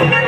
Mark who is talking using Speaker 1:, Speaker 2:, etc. Speaker 1: Obrigado.